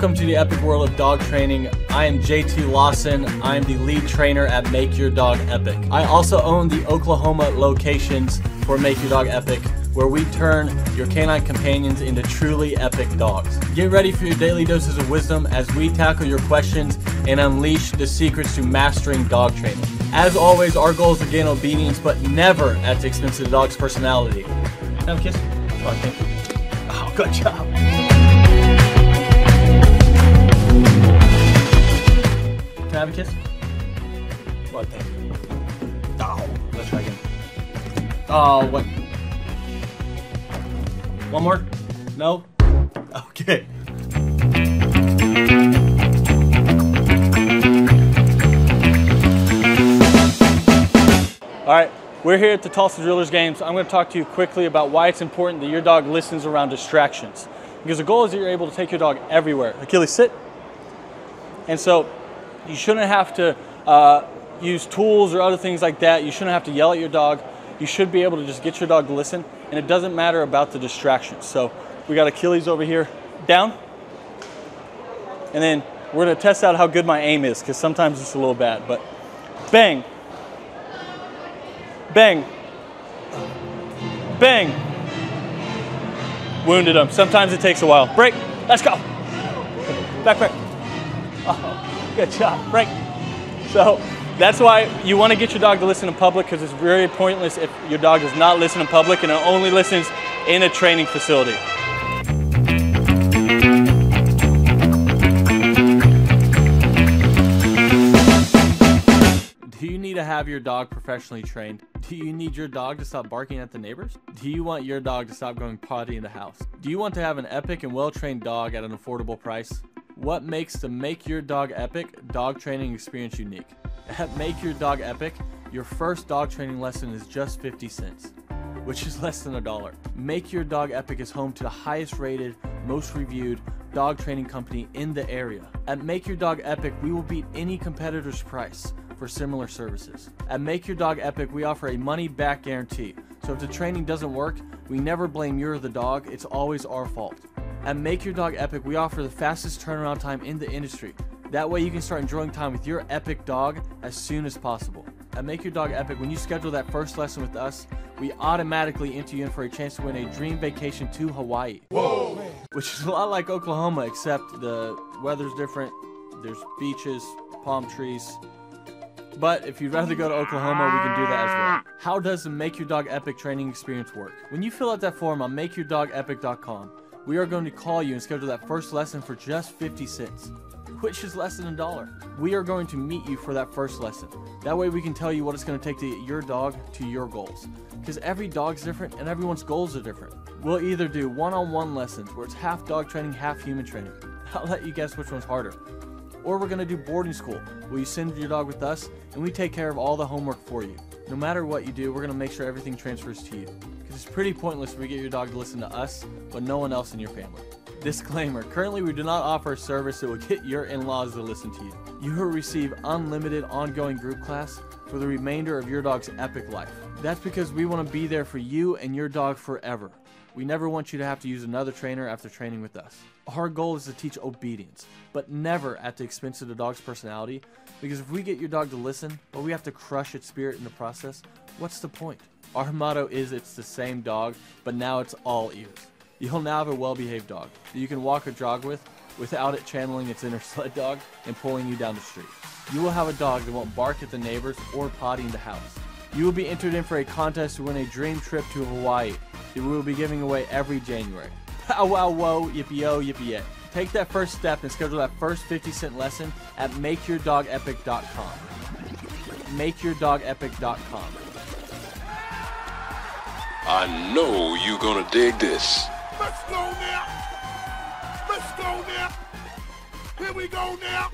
Welcome to the epic world of dog training. I am JT Lawson. I am the lead trainer at Make Your Dog Epic. I also own the Oklahoma locations for Make Your Dog Epic, where we turn your canine companions into truly epic dogs. Get ready for your daily doses of wisdom as we tackle your questions and unleash the secrets to mastering dog training. As always, our goal is to gain obedience, but never at the expense of the dog's personality. Have a kiss. Oh, thank you. Oh, good job. Kiss? What? You. Oh, let's try again. Oh, what? One more? No? Okay. All right, we're here at the Tulsa Drillers games. I'm going to talk to you quickly about why it's important that your dog listens around distractions. Because the goal is that you're able to take your dog everywhere. Achilles, sit. And so you shouldn't have to uh, use tools or other things like that. You shouldn't have to yell at your dog. You should be able to just get your dog to listen, and it doesn't matter about the distractions. So we got Achilles over here, down. And then we're gonna test out how good my aim is, because sometimes it's a little bad, but bang, bang, bang. Wounded him. Sometimes it takes a while. Break, let's go. Back, back. Oh, good job, break. So that's why you want to get your dog to listen in public because it's very pointless if your dog does not listen in public and it only listens in a training facility. Do you need to have your dog professionally trained? Do you need your dog to stop barking at the neighbors? Do you want your dog to stop going potty in the house? Do you want to have an epic and well trained dog at an affordable price? What makes the Make Your Dog Epic dog training experience unique? At Make Your Dog Epic, your first dog training lesson is just 50 cents, which is less than a dollar. Make Your Dog Epic is home to the highest rated, most reviewed dog training company in the area. At Make Your Dog Epic, we will beat any competitor's price for similar services. At Make Your Dog Epic, we offer a money back guarantee. So if the training doesn't work, we never blame you or the dog, it's always our fault. At Make Your Dog Epic, we offer the fastest turnaround time in the industry. That way you can start enjoying time with your epic dog as soon as possible. At Make Your Dog Epic, when you schedule that first lesson with us, we automatically enter you in for a chance to win a dream vacation to Hawaii. Whoa! Which is a lot like Oklahoma, except the weather's different. There's beaches, palm trees. But if you'd rather go to Oklahoma, we can do that as well. How does the Make Your Dog Epic training experience work? When you fill out that form on makeyourdogepic.com, we are going to call you and schedule that first lesson for just 50 cents, which is less than a dollar. We are going to meet you for that first lesson. That way we can tell you what it's going to take to get your dog to your goals. Because every dog's different and everyone's goals are different. We'll either do one-on-one lessons where it's half dog training, half human training. I'll let you guess which one's harder. Or we're going to do boarding school, where you send your dog with us and we take care of all the homework for you. No matter what you do, we're going to make sure everything transfers to you. It's pretty pointless if we get your dog to listen to us, but no one else in your family. Disclaimer, currently we do not offer a service that will get your in-laws to listen to you. You will receive unlimited ongoing group class for the remainder of your dog's epic life. That's because we want to be there for you and your dog forever. We never want you to have to use another trainer after training with us. Our goal is to teach obedience, but never at the expense of the dog's personality, because if we get your dog to listen, but we have to crush its spirit in the process, what's the point? Our motto is it's the same dog, but now it's all ears. You'll now have a well-behaved dog that you can walk or jog with without it channeling its inner sled dog and pulling you down the street. You will have a dog that won't bark at the neighbors or potty in the house. You will be entered in for a contest to win a dream trip to Hawaii we will be giving away every January. Pow wow whoa, yippee yo, yippee yay. Take that first step and schedule that first 50 cent lesson at makeyourdogepic.com. Makeyourdogepic.com. I know you're gonna dig this. Let's go now. Let's go now. Here we go now.